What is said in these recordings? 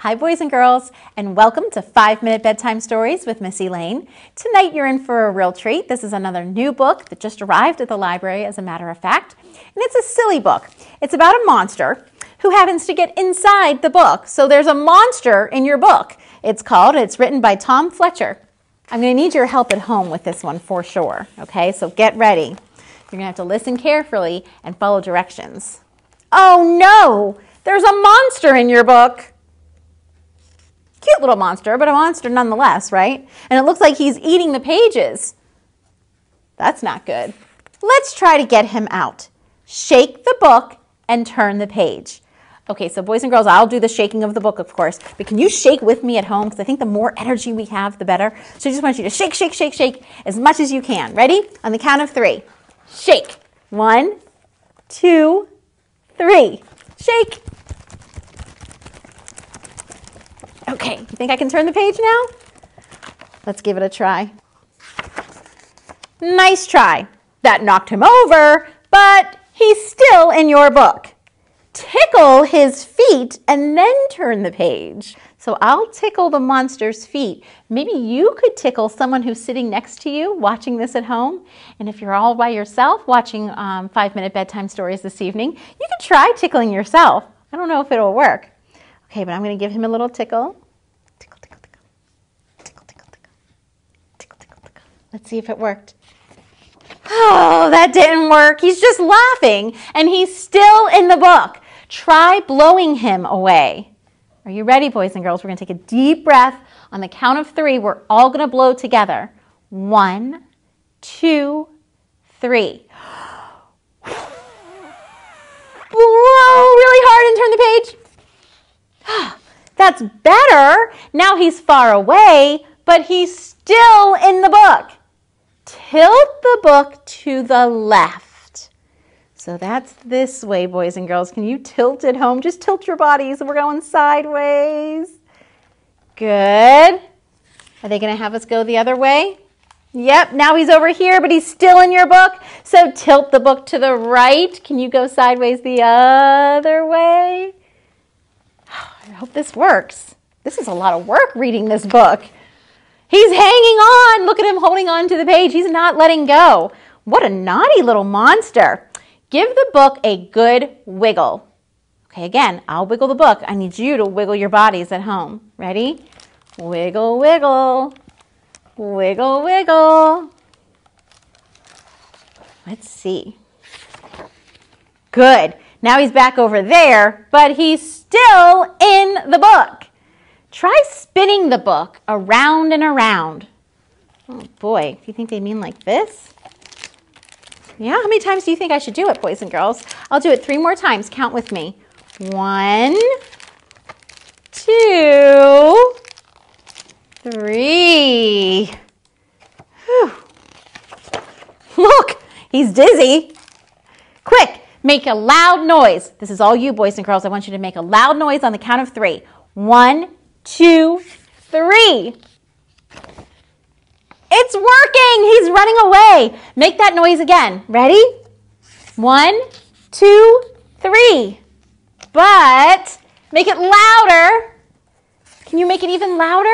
Hi, boys and girls, and welcome to Five Minute Bedtime Stories with Ms Elaine. Tonight you're in for a real treat. This is another new book that just arrived at the library, as a matter of fact, and it's a silly book. It's about a monster who happens to get inside the book. So there's a monster in your book. It's called, it's written by Tom Fletcher. I'm going to need your help at home with this one for sure, okay? So get ready. You're going to have to listen carefully and follow directions. Oh no! There's a monster in your book. Cute little monster, but a monster nonetheless, right? And it looks like he's eating the pages. That's not good. Let's try to get him out. Shake the book and turn the page. Okay, so boys and girls, I'll do the shaking of the book, of course, but can you shake with me at home? Because I think the more energy we have, the better. So I just want you to shake, shake, shake, shake as much as you can. Ready? On the count of three. Shake. One, two, three. Shake. Okay, you think I can turn the page now? Let's give it a try. Nice try. That knocked him over, but he's still in your book. Tickle his feet and then turn the page. So I'll tickle the monster's feet. Maybe you could tickle someone who's sitting next to you watching this at home. And if you're all by yourself watching um, five minute bedtime stories this evening, you can try tickling yourself. I don't know if it'll work. Okay, but I'm going to give him a little. Tickle, tickle, tickle. Tickle, tickle, tickle. Tickle, tickle, tickle. Let's see if it worked. Oh, that didn't work. He's just laughing and he's still in the book. Try blowing him away. Are you ready, boys and girls? We're going to take a deep breath. On the count of three, we're all going to blow together. One, two, three. Blow really hard and turn the page. That's better. Now he's far away, but he's still in the book. Tilt the book to the left. So that's this way, boys and girls. Can you tilt it home? Just tilt your bodies. We're going sideways. Good. Are they going to have us go the other way? Yep, now he's over here, but he's still in your book. So tilt the book to the right. Can you go sideways the other way? I hope this works. This is a lot of work reading this book. He's hanging on. Look at him holding on to the page. He's not letting go. What a naughty little monster. Give the book a good wiggle. Okay, again, I'll wiggle the book. I need you to wiggle your bodies at home. Ready? Wiggle, wiggle. Wiggle, wiggle. Let's see. Good. Now he's back over there, but he's still in the book. Try spinning the book around and around. Oh boy, do you think they mean like this? Yeah, how many times do you think I should do it, boys and girls? I'll do it three more times. Count with me. One, two, three. Whew. Look, he's dizzy. Quick, make a loud noise. This is all you, boys and girls. I want you to make a loud noise on the count of three. One, two, three. It's working. He's running away. Make that noise again. Ready? One, two, three. But make it louder. Can you make it even louder?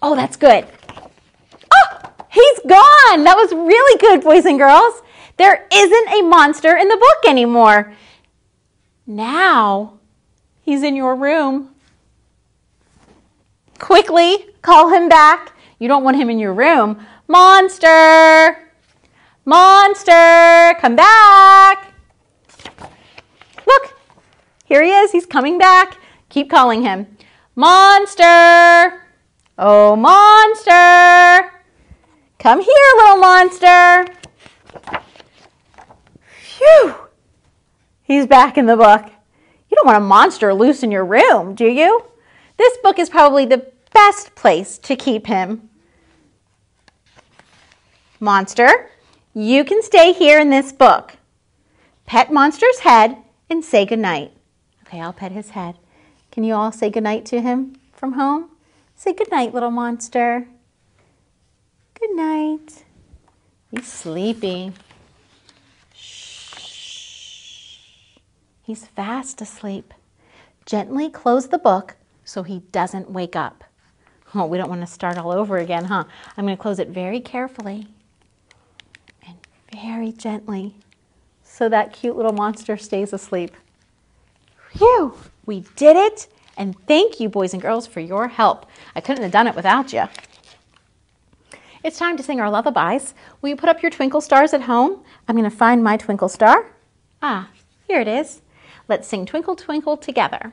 Oh, that's good. Oh, he's gone. That was really good, boys and girls. There isn't a monster in the book anymore. Now he's in your room. Quickly call him back you don't want him in your room. Monster! Monster! Come back! Look, here he is. He's coming back. Keep calling him. Monster! Oh, monster! Come here, little monster. Phew! He's back in the book. You don't want a monster loose in your room, do you? This book is probably the best place to keep him Monster, you can stay here in this book. Pet Monster's head and say goodnight. Okay, I'll pet his head. Can you all say goodnight to him from home? Say goodnight, little monster. Good night. He's sleepy. Shh. He's fast asleep. Gently close the book so he doesn't wake up. Oh, we don't want to start all over again, huh? I'm going to close it very carefully and very gently so that cute little monster stays asleep. Phew, we did it. And thank you, boys and girls, for your help. I couldn't have done it without you. It's time to sing our lullabies. Will you put up your twinkle stars at home? I'm going to find my twinkle star. Ah, here it is. Let's sing Twinkle Twinkle together.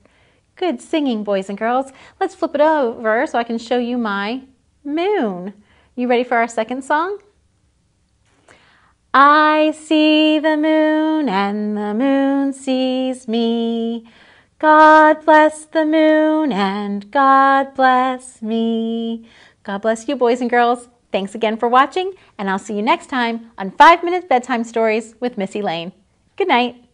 Good singing, boys and girls. Let's flip it over so I can show you my moon. You ready for our second song? I see the moon and the moon sees me. God bless the moon and God bless me. God bless you, boys and girls. Thanks again for watching, and I'll see you next time on 5 Minute Bedtime Stories with Ms Elaine. Good night.